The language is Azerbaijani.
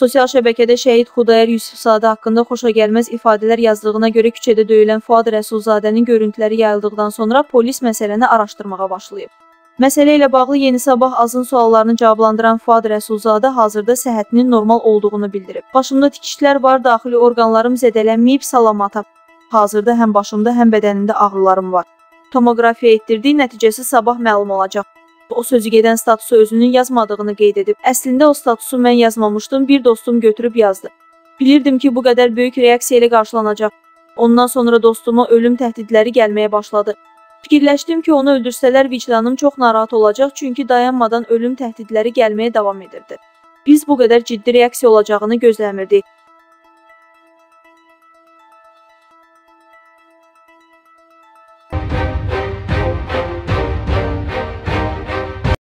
Sosial şəbəkədə şəhid Xudayar Yusifzadə haqqında xoşagəlməz ifadələr yazdığına görə küçədə döyülən Fuad Rəsulzadənin görüntüləri yayıldıqdan sonra polis məsələni araşdırmağa başlayıb. Məsələ ilə bağlı Yeni Sabah azın suallarını cavablandıran Fuad Rəsulzadə hazırda səhhətinin normal olduğunu bildirib. Başımda tikişlər var, daxili orqanlarım zədələnməyib, salamatam. Hazırda həm başımda, həm bədənimdə ağrılarım var. Tomoqrafiya etdirdiyi nəticəsi sabah məlum olacaq. O sözü gedən statusu özünün yazmadığını qeyd edib. Əslində o statusu mən yazmamışdım, bir dostum götürüb yazdı. Bilirdim ki, bu qədər böyük reaksiya ilə qarşılanacaq. Ondan sonra dostuma ölüm təhdidləri gəlməyə başladı. Fikirləşdim ki, onu öldürsələr vicdanım çox narahat olacaq, çünki dayanmadan ölüm təhdidləri gəlməyə davam edirdi. Biz bu qədər ciddi reaksiya olacağını gözləmirdik.